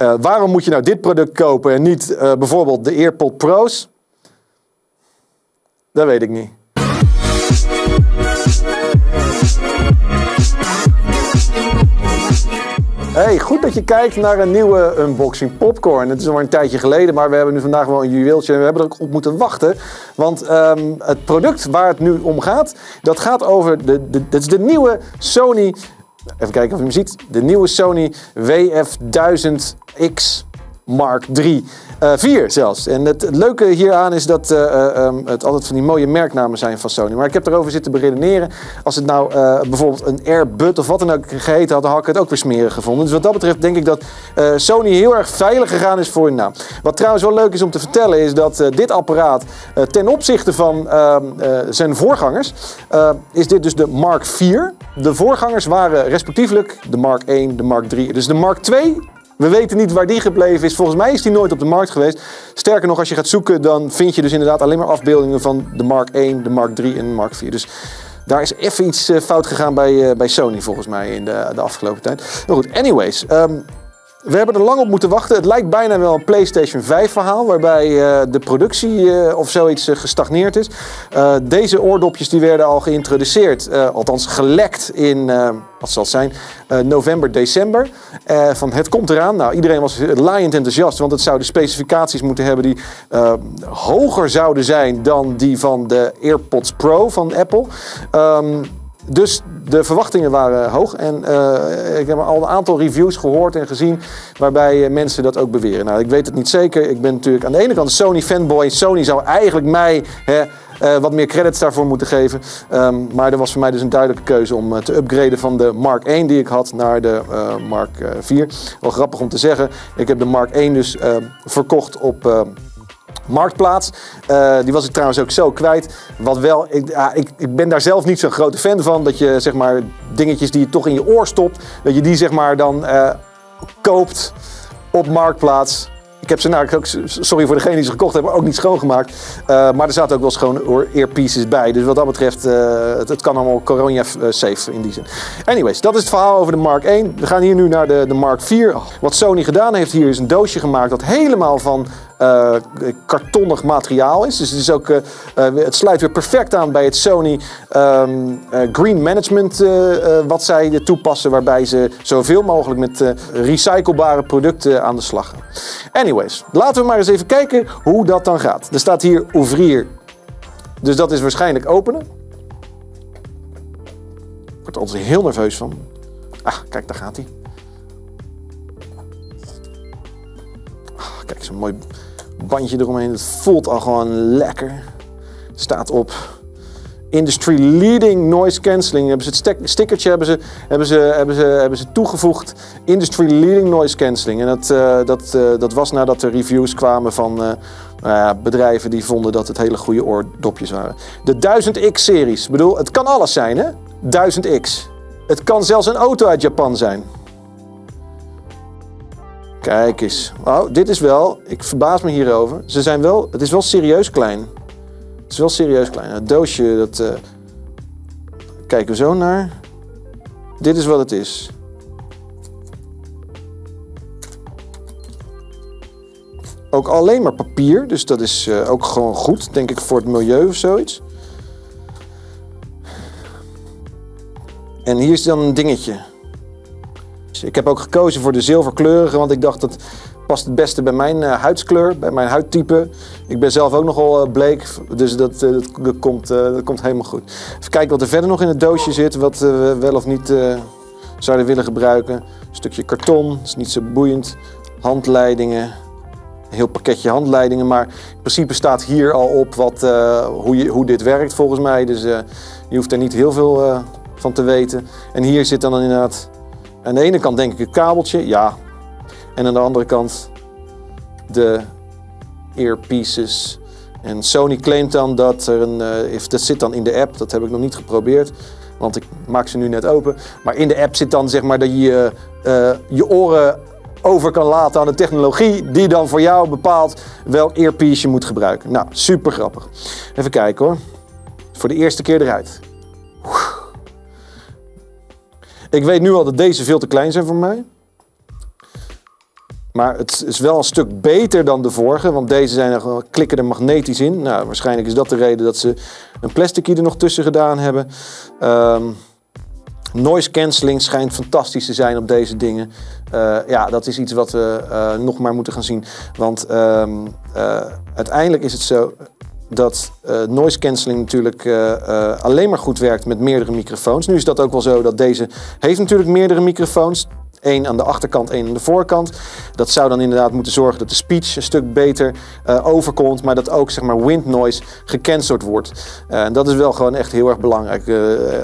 Uh, waarom moet je nou dit product kopen en niet uh, bijvoorbeeld de AirPod Pro's? Dat weet ik niet. Hey, goed dat je kijkt naar een nieuwe unboxing popcorn. Het is al een tijdje geleden, maar we hebben nu vandaag wel een juweeltje. En we hebben er ook op moeten wachten. Want um, het product waar het nu om gaat, dat gaat over de, de, dat is de nieuwe Sony Even kijken of je hem ziet. De nieuwe Sony WF1000X Mark 3. Uh, 4 zelfs. En het, leuke hieraan is dat uh, um, het altijd van die mooie merknamen zijn van Sony. Maar ik heb erover zitten beredeneren. Als het nou uh, bijvoorbeeld een Airbud of wat dan ook geheten had, had ik het ook weer smerig gevonden. Dus wat dat betreft denk ik dat Sony heel erg veilig gegaan is voor hun naam. Wat trouwens wel leuk is om te vertellen is dat dit apparaat ten opzichte van ehm, zijn voorgangers, is dit dus de Mark 4. De voorgangers waren respectievelijk de Mark 1, de Mark 3. Dus de Mark 2 we weten niet waar die gebleven is. Volgens mij is die nooit op de markt geweest. Sterker nog, als je gaat zoeken, dan vind je dus inderdaad alleen maar afbeeldingen van de Mark 1, de Mark 3 en de Mark 4. Dus daar is even iets eh, fout gegaan bij, uh, bij Sony volgens mij in de, de afgelopen tijd. Maar goed, anyways. Um, we hebben er lang op moeten wachten. Het lijkt bijna wel een PlayStation 5 verhaal, waarbij uh, de productie uh, of zoiets uh, gestagneerd is. deze oordopjes die werden al geïntroduceerd, althans gelekt in, wat zal het zijn, november, december. van het komt eraan. Nou, iedereen was laaiend enthousiast, want het zouden specificaties moeten hebben die hoger zouden zijn dan die van de AirPods Pro van Apple. Um, dus de verwachtingen waren hoog. En uh, ik heb al een aantal reviews gehoord en gezien waarbij mensen dat ook beweren. Nou, ik weet het niet zeker. Ik ben natuurlijk aan de ene kant Sony fanboy. Sony zou eigenlijk mij hè, uh, wat meer credits daarvoor moeten geven. Um, maar er was voor mij dus een duidelijke keuze om te upgraden van de Mark 1 die ik had naar de Mark 4. Wel grappig om te zeggen. Ik heb de Mark 1 dus verkocht op Marktplaats. Uh, die was ik trouwens ook zo kwijt. Wat wel, ik, ik, ik ben daar zelf niet zo'n grote fan van. Dat je zeg maar dingetjes die je toch in je oor stopt, dat je die zeg maar dan uh, koopt op Marktplaats. Ik heb ze nou, ook, sorry voor degene die ze gekocht hebben, ook niet schoongemaakt. Uh, maar er zaten ook wel schoon earpieces bij. Dus wat dat betreft, het, het, kan allemaal corona safe in die zin. Anyways, dat is het verhaal over de Mark 1. We gaan hier nu naar de, de Mark 4. Wat Sony gedaan heeft hier is een doosje gemaakt dat helemaal van uh, kartonnig materiaal is. Dus het, is ook, uh, het sluit weer perfect aan bij het Sony um, Green Management wat zij toepassen, waarbij ze zoveel mogelijk met recyclebare producten aan de slag gaan. Anyways, laten we maar eens even kijken hoe dat dan gaat. Er staat hier ouvrir, dus dat is waarschijnlijk openen. Ik word er altijd heel nerveus van. Ah, kijk, daar gaat hij. Ah, kijk, zo'n mooi bandje eromheen. Het voelt al gewoon lekker. Staat op Industry Leading Noise Cancelling. Hebben ze het stickertje hebben ze, hebben ze, hebben ze, hebben ze toegevoegd. Industry Leading Noise Cancelling. En dat, uh, dat, uh, dat was nadat er reviews kwamen van uh, bedrijven die vonden dat het hele goede oordopjes waren. De 1000X-series. Ik bedoel, het kan alles zijn, hè? 1000X. Het kan zelfs een auto uit Japan zijn. Kijk eens. Wauw, dit is wel, ik verbaas me hierover. Ze zijn wel, het is wel serieus klein. Het is wel serieus klein. Het doosje, dat uh, kijken we zo naar. Dit is wat het is. Ook alleen maar papier, dus dat is uh, ook gewoon goed, denk ik, voor het milieu of zoiets. En hier is dan een dingetje. Ik heb ook gekozen voor de zilverkleurige, want ik dacht dat past het beste bij mijn uh, huidskleur, bij mijn huidtype. Ik ben zelf ook nogal uh, bleek, dus dat, dat, dat komt, dat komt helemaal goed. Even kijken wat er verder nog in het doosje zit, wat we wel of niet zouden willen gebruiken. Een stukje karton, is niet zo boeiend. Handleidingen, een heel pakketje handleidingen, maar in principe staat hier al op wat, hoe, je, hoe dit werkt volgens mij. Dus je hoeft er niet heel veel van te weten. En hier zit dan inderdaad aan de ene kant denk ik het kabeltje, ja. En aan de andere kant de earpieces. En Sony claimt dan dat er een, uh, dat zit dan in de app, dat heb ik nog niet geprobeerd, want ik maak ze nu net open. Maar in de app zit dan zeg maar dat je uh, je oren over kan laten aan de technologie die dan voor jou bepaalt welk earpiece je moet gebruiken. Nou, super grappig. Even kijken hoor. Voor de eerste keer eruit. Ik weet nu al dat deze veel te klein zijn voor mij. Maar het is wel een stuk beter dan de vorige, want deze zijn er, klikken er magnetisch in. Nou, waarschijnlijk is dat de reden dat ze een plasticje er nog tussen gedaan hebben. Ehm, noise cancelling schijnt fantastisch te zijn op deze dingen. Eh, ja, dat is iets wat we eh, nog maar moeten gaan zien. Want ehm, eh, uiteindelijk is het zo dat eh, noise cancelling natuurlijk eh, eh, alleen maar goed werkt met meerdere microfoons. Nu is dat ook wel zo dat deze heeft natuurlijk meerdere microfoons. Eén aan de achterkant, één aan de voorkant. Dat zou dan inderdaad moeten zorgen dat de speech een stuk beter overkomt, maar dat ook zeg maar wind noise gecanceld wordt. En dat is wel gewoon echt heel erg belangrijk.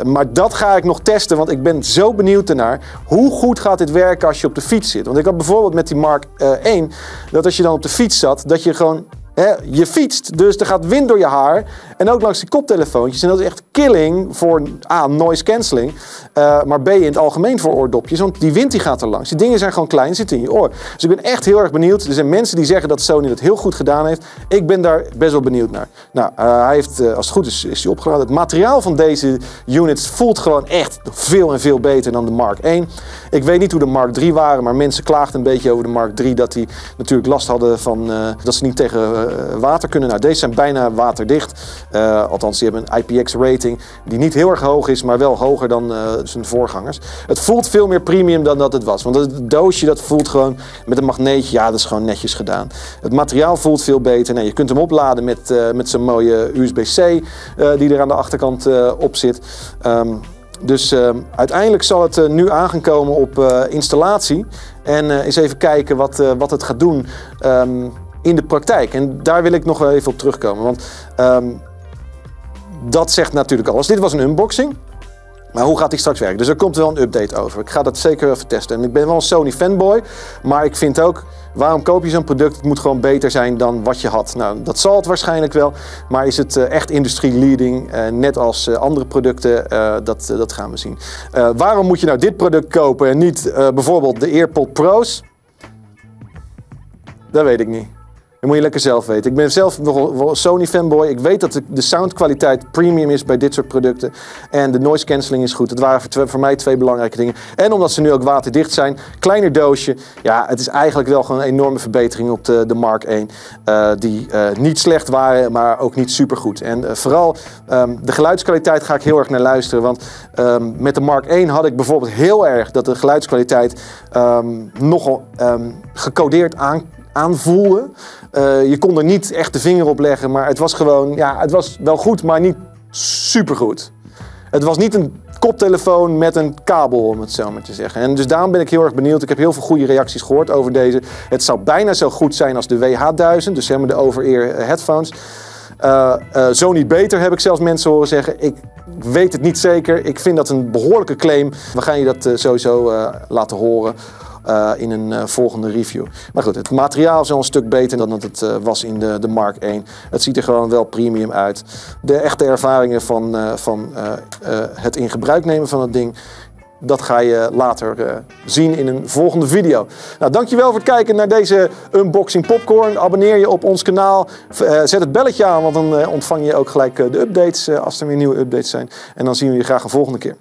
Maar dat ga ik nog testen, want ik ben zo benieuwd ernaar. Hoe goed gaat dit werken als je op de fiets zit? Want ik had bijvoorbeeld met die Mark eh, 1, dat als je dan op de fiets zat, dat je gewoon Je fietst, dus er gaat wind door je haar. En ook langs die koptelefoontjes. En dat is echt killing voor A, noise cancelling. eh, maar B, in het algemeen voor oordopjes. Want die wind die gaat er langs. Die dingen zijn gewoon klein, zitten in je oor. Dus ik ben echt heel erg benieuwd. Er zijn mensen die zeggen dat Sony dat heel goed gedaan heeft. Ik ben daar best wel benieuwd naar. Nou, eh, hij heeft, eh, als het goed is, is hij opgeladen. Het materiaal van deze units voelt gewoon echt veel en veel beter dan de Mark 1. Ik weet niet hoe de Mark 3 waren, maar mensen klaagden een beetje over de Mark 3 dat die natuurlijk last hadden van dat ze niet tegen water kunnen. Nou, deze zijn bijna waterdicht. Althans, die hebben een Die niet heel erg hoog is, maar wel hoger dan eh, zijn voorgangers. Het voelt veel meer premium dan dat het was. Want het doosje dat voelt gewoon met een magneetje, ja, dat is gewoon netjes gedaan. Het materiaal voelt veel beter. Je kunt hem opladen met, eh, met zo'n mooie USB-C eh, die er aan de achterkant op zit. Ehm, dus uiteindelijk zal het nu aan gaan komen op installatie. En eens even kijken wat, wat het gaat doen ehm, in de praktijk. En daar wil ik nog wel even op terugkomen. Want ehm, dat zegt natuurlijk alles. Dit was een unboxing. Maar hoe gaat die straks werken? Dus er komt wel een update over. Ik ga dat zeker even testen. En ik ben wel een Sony fanboy. Maar ik vind ook, waarom koop je zo'n product? Het moet gewoon beter zijn dan wat je had. Nou, dat zal het waarschijnlijk wel. Maar is het eh, echt industrie-leading? eh, net als eh, andere producten? Dat, dat gaan we zien. Waarom moet je nou dit product kopen en niet bijvoorbeeld de AirPod Pro's? Dat weet ik niet. Dat moet je lekker zelf weten. Ik ben zelf nogal Sony fanboy. Ik weet dat de, soundkwaliteit premium is bij dit soort producten. En de noise cancelling is goed. Dat waren voor, mij twee belangrijke dingen. En omdat ze nu ook waterdicht zijn. Kleiner doosje. Ja, het is eigenlijk wel gewoon een enorme verbetering op de, de Mark 1. eh, die eh, niet slecht waren, maar ook niet supergoed. En eh, vooral ehm, de geluidskwaliteit ga ik heel erg naar luisteren. Want ehm, met de Mark 1 had ik bijvoorbeeld heel erg dat de geluidskwaliteit ehm, nogal gecodeerd aan aanvoelde. Eh, je kon er niet echt de vinger op leggen, maar het was gewoon, ja, het was wel goed, maar niet supergoed. Het was niet een koptelefoon met een kabel, om het zo maar te zeggen. En dus daarom ben ik heel erg benieuwd. Ik heb heel veel goede reacties gehoord over deze. Het zou bijna zo goed zijn als de WH1000, dus zeg maar de over-ear headphones. Eh, eh, zo niet beter, heb ik zelfs mensen horen zeggen. Ik weet het niet zeker. Ik vind dat een behoorlijke claim. We gaan je dat sowieso laten horen. Eh, in een eh, volgende review. Maar goed, het materiaal is wel een stuk beter dan dat het eh, was in de, de Mark 1. Het ziet er gewoon wel premium uit. De echte ervaringen van, van het in gebruik nemen van het ding. Dat ga je later zien in een volgende video. Nou, dankjewel voor het kijken naar deze unboxing popcorn. Abonneer je op ons kanaal. Zet het belletje aan, want dan ontvang je ook gelijk de updates als er weer nieuwe updates zijn. En dan zien we je graag een volgende keer.